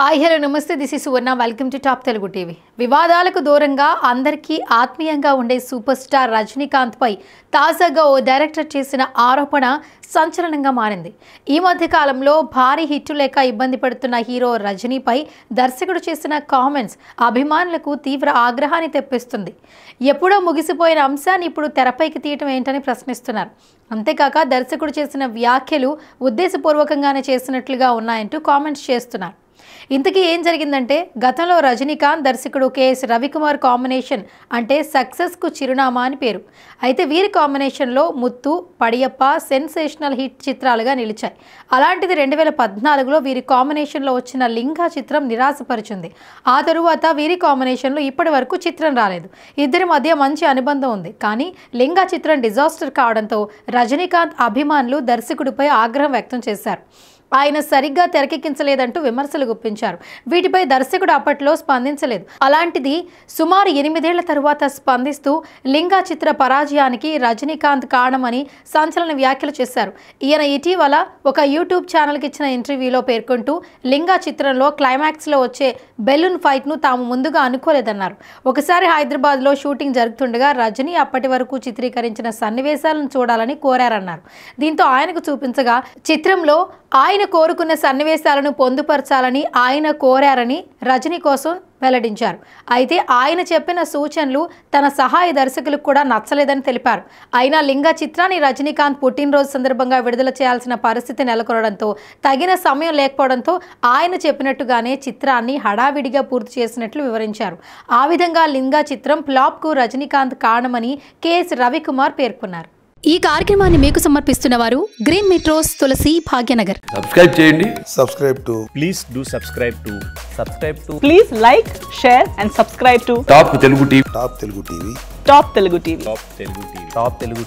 Hi hello నమస్తే. This is Suvarna welcome to top Telugu TV వివాదాలకు దూరంగా అందరికీ ఆత్మీయంగా ఉండే సూపర్ స్టార్ రజనీకాంత్పై తాజాగా ఓ డైరెక్టర్ చేసిన ఆరోపణ సంచలనంగా మారింది. ఈ మధ్య కాలంలో భారీ హిట్టు లేక ఇబ్బంది పడుతున్న హీరో రజనీపై దర్శకుడు చేసిన కామెంట్స్ అభిమానులకు తీవ్ర ఆగ్రహాన్ని తెప్పిస్తుంది. ఎప్పుడో ముగిసిపోయిన అంశాన్ని ఇప్పుడు తెరపైకి తీయటం ఏంటని ప్రశ్నిస్తున్నారు. అంతేకాక దర్శకుడు చేసిన వ్యాఖ్యలు ఉద్దేశపూర్వకంగానే చేసినట్లుగా ఉన్నాయంటూ కామెంట్స్ చేస్తున్నారు. ఇంతకీ ఏం జరిగిందంటే గతంలో రజనీకాంత్ దర్శకుడు కెఎస్ రవికుమార్ కాంబినేషన్ అంటే సక్సెస్కు చిరునామా అని పేరు. అయితే వీరి కాంబినేషన్లో ముత్తు పడియప్ప సెన్సేషనల్ హిట్ చిత్రాలుగా నిలిచాయి. అలాంటిది రెండు వేల పద్నాలుగులో వీరి కాంబినేషన్లో వచ్చిన లింగా చిత్రం నిరాశపరిచింది. ఆ తరువాత వీరి కాంబినేషన్లో ఇప్పటి వరకు చిత్రం రాలేదు. ఇద్దరి మధ్య మంచి అనుబంధం ఉంది. కానీ లింగా చిత్రం డిజాస్టర్ కావడంతో రజనీకాంత్ అభిమానులు దర్శకుడిపై ఆగ్రహం వ్యక్తం చేశారు. ఆయన సరిగ్గా తెరకెక్కించలేదంటూ విమర్శలు గుప్పించారు. వీటిపై దర్శకుడు అప్పట్లో స్పందించలేదు. అలాంటిది సుమారు ఎనిమిదేళ్ళ తరువాత స్పందిస్తూ లింగా చిత్ర పరాజయానికి రజనీకాంత్ కారణమని సంచలన వ్యాఖ్యలు చేశారు. ఈయన ఇటీవల ఒక యూట్యూబ్ ఛానల్కి ఇచ్చిన ఇంటర్వ్యూలో పేర్కొంటూ లింగా చిత్రంలో క్లైమాక్స్లో వచ్చే బెలూన్ ఫైట్ను తాము ముందుగా అనుకోలేదన్నారు. ఒకసారి హైదరాబాద్లో షూటింగ్ జరుగుతుండగా రజనీ అప్పటి వరకు చిత్రీకరించిన సన్నివేశాలను చూడాలని కోరారన్నారు. దీంతో ఆయనకు చూపించగా చిత్రంలో ఆయన కోరుకున్న సన్నివేశాలను పొందుపరచాలని ఆయన కోరారని రజనీ కోసం వెల్లడించారు. అయితే ఆయన చెప్పిన సూచనలు తన సహాయ దర్శకులకు కూడా నచ్చలేదని తెలిపారు. అయినా లింగ చిత్రాన్ని రజనీకాంత్ పుట్టినరోజు సందర్భంగా విడుదల చేయాల్సిన పరిస్థితి నెలకొనడంతో తగిన సమయం లేకపోవడంతో ఆయన చెప్పినట్టుగానే చిత్రాన్ని హడావిడిగా పూర్తి చేసినట్లు వివరించారు. ఆ విధంగా లింగ చిత్రం ఫ్లాప్కు రజనీకాంత్ కారణమని కెఎస్ రవికుమార్ పేర్కొన్నారు. ఈ కార్యక్రమాన్ని మీకు సమర్పిస్తున్న వారు green metros Tulasi Bhagyanagar. Subscribe చేయండి. Subscribe to please do subscribe to subscribe to please like share and subscribe to top Telugu TV top Telugu TV top Telugu TV top Telugu TV top Telugu TV